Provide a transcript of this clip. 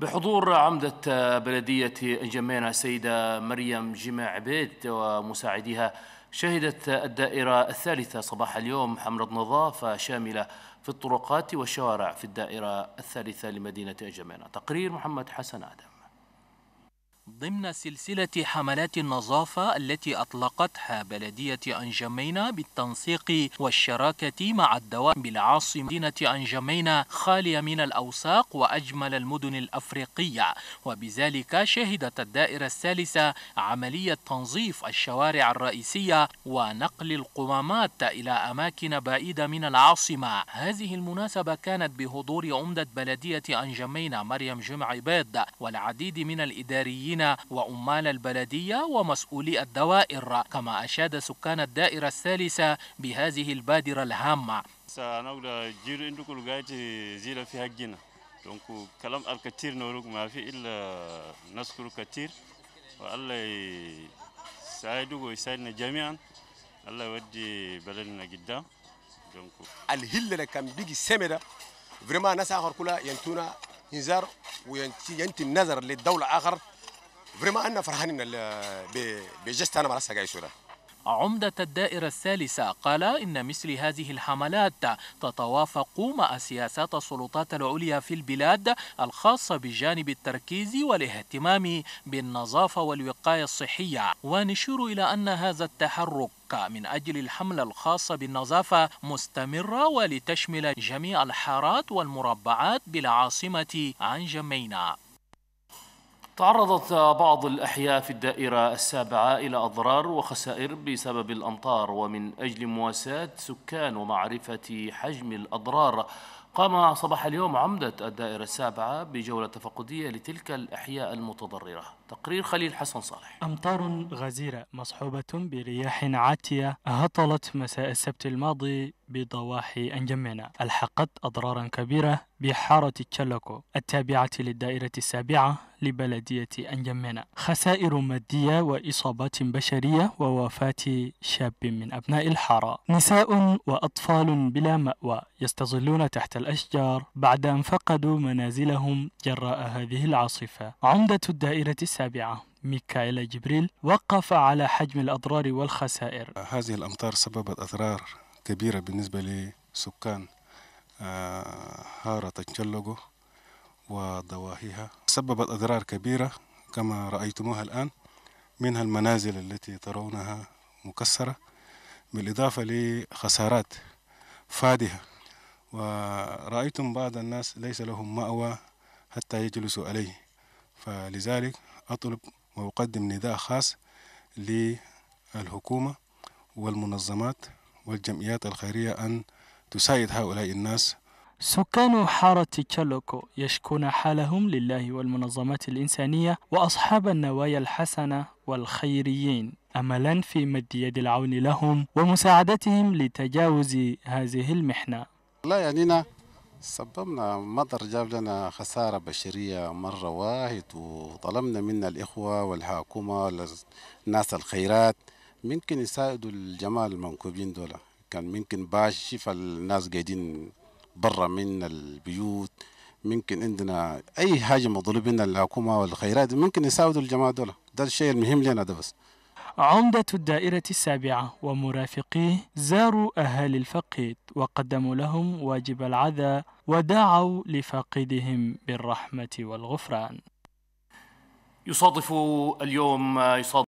بحضور عمدة بلدية جمينة السيدة مريم جمع عبيد ومساعديها شهدت الدائرة الثالثة صباح اليوم حملة نظافة شاملة في الطرقات والشوارع في الدائرة الثالثة لمدينة جمينة تقرير محمد حسن آدم. ضمن سلسلة حملات النظافة التي أطلقتها بلدية أنجمينا بالتنسيق والشراكة مع الدوام بالعاصمة مدينة أنجمينا خالية من الأوساق وأجمل المدن الأفريقية. وبذلك شهدت الدائرة الثالثة عملية تنظيف الشوارع الرئيسية ونقل القمامات إلى أماكن بعيدة من العاصمة. هذه المناسبة كانت بحضور عمدة بلدية أنجمينا مريم جمع عباد والعديد من الإداريين وعمال البلدية ومسؤولي الدوائر كما أشاد سكان الدائرة الثالثة بهذه البادرة الهامة. لغاية في حقنا دونك كلام الكثير نورك ما في إلا نشكر كثير والله يساعدك ويساعدنا جميعا. الله يودي بلدنا قدام. دونك الهل اللي كان بيجي سمرة فريما ناس آخر كلها ينتونا انذار وينتي النظر للدولة آخر. فريما أنا فرحانين بجست أنا مرسى جاي سورة عمدة الدائرة الثالثة قال إن مثل هذه الحملات تتوافق مع سياسات السلطات العليا في البلاد الخاصة بجانب التركيز والاهتمام بالنظافة والوقاية الصحية. ونشير إلى أن هذا التحرك من أجل الحملة الخاصة بالنظافة مستمرة ولتشمل جميع الحارات والمربعات بالعاصمة عن جمينا تعرضت بعض الأحياء في الدائرة السابعة إلى أضرار وخسائر بسبب الأمطار ومن أجل مواساة سكان ومعرفة حجم الأضرار قام صباح اليوم عمدة الدائرة السابعة بجولة تفقدية لتلك الأحياء المتضررة. تقرير خليل حسن صالح. أمطار غزيرة مصحوبة برياح عاتية هطلت مساء السبت الماضي بضواحي أنجمنا ألحقت أضرارا كبيرة بحارة تشلكو التابعة للدائرة السابعة لبلدية أنجمنا خسائر مادية وإصابات بشرية ووفاة شاب من أبناء الحارة. نساء وأطفال بلا مأوى يستظلون تحت الأشجار بعد أن فقدوا منازلهم جراء هذه العاصفة. عمدة الدائرة السابعة ميكائيل جبريل وقف على حجم الأضرار والخسائر. هذه الأمطار سببت أضرار كبيرة بالنسبة لسكان هارة تنشلقو وضواحيها سببت أضرار كبيرة كما رأيتموها الآن منها المنازل التي ترونها مكسرة بالإضافة لخسارات فادحة ورأيتم بعض الناس ليس لهم مأوى حتى يجلسوا عليه. فلذلك أطلب وأقدم نداء خاص للحكومة والمنظمات والجمعيات الخيرية أن تساعد هؤلاء الناس. سكان حارة تشالوكو يشكون حالهم لله والمنظمات الإنسانية وأصحاب النوايا الحسنة والخيريين أملا في مد يد العون لهم ومساعدتهم لتجاوز هذه المحنة. لا يعني سببنا مطر جاب لنا خسارة بشرية مرة واحد وطلبنا من الإخوة والحكومة والناس الخيرات. ممكن يساعدوا الجماعة المنكوبين دول. كان ممكن باش شوف الناس قاعدين برا من البيوت. ممكن عندنا أي حاجة مطلوب منا الحكومة والخيرات ممكن يساعدوا الجماعة دول. ده الشيء المهم لنا ده بس. عمدة الدائرة السابعة ومرافقيه زاروا أهالي الفقيد وقدموا لهم واجب العزاء ودعوا لفاقدهم بالرحمة والغفران. يصادف اليوم يصادف